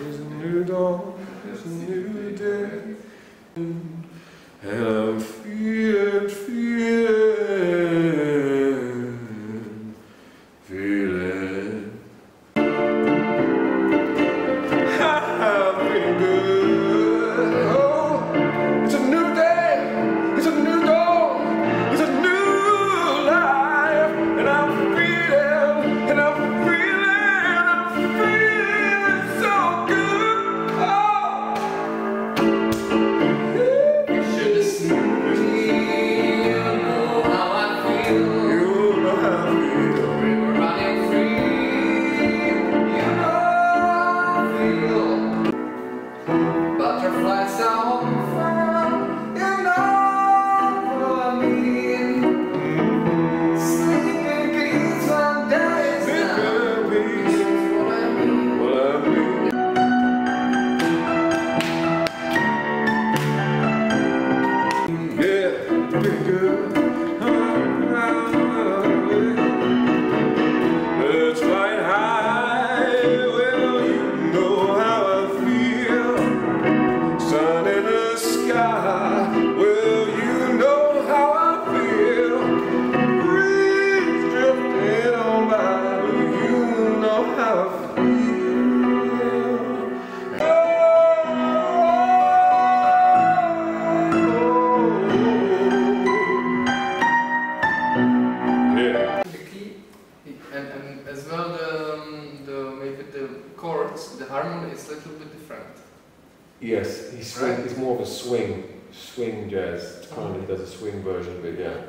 There's a new dawn, there's a new day. chords, the harmony is a little bit different. Yes, he right? he's more of a swing, swing jazz. Kind of uh-huh. does a swing version of it, yeah.